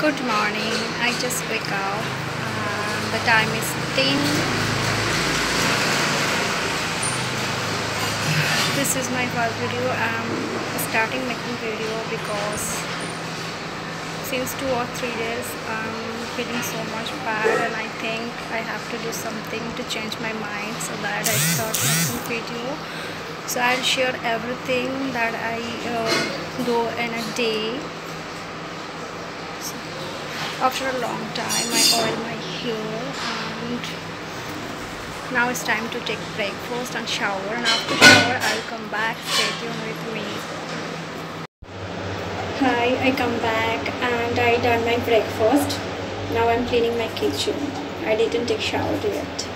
Good morning. I just wake up. Um, the time is 10. This is my first video. I'm starting making video because since two or three days I'm feeling so much bad and I think I have to do something to change my mind so that I start making video. So I'll share everything that I uh, do in a day after a long time I oil my hair and now it's time to take breakfast and shower. And after shower I'll come back. Stay tuned with me. Hi I come back and I done my breakfast. Now I'm cleaning my kitchen. I didn't take shower yet.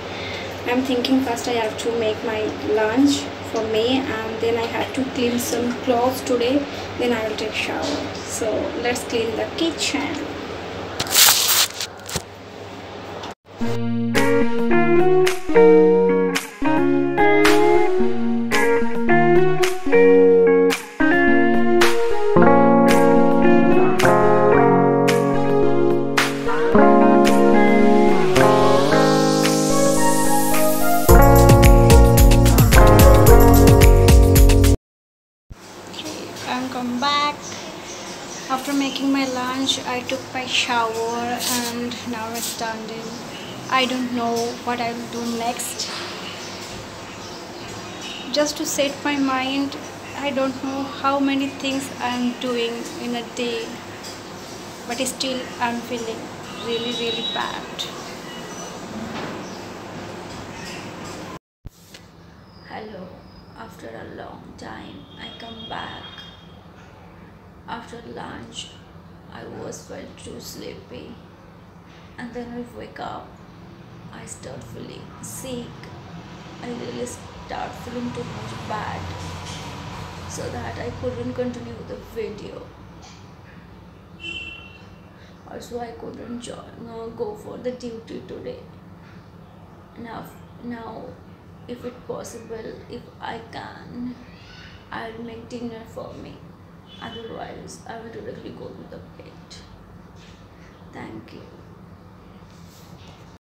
I'm thinking first I have to make my lunch for me and then I have to clean some clothes today. Then I will take shower. So let's clean the kitchen I'm come back after making my lunch I took my shower and now it's standing I don't know what I will do next just to set my mind I don't know how many things I'm doing in a day but still I'm feeling really really bad Hello, after a long time I come back. After lunch, I was felt too sleepy, and then I wake up. I start feeling sick. I really start feeling too much bad, so that I couldn't continue the video. Also, I couldn't join, uh, go for the duty today. Now, now if it possible if i can i'll make dinner for me otherwise i will directly go to the